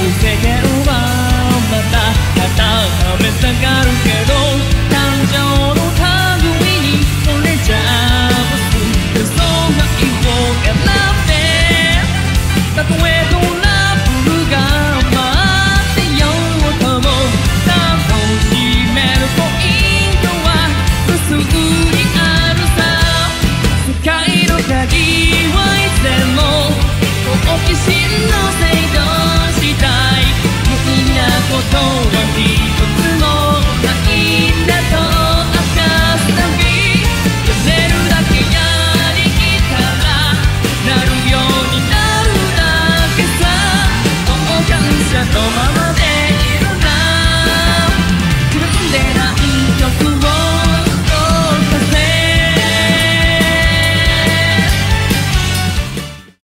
世間はまた固め下がる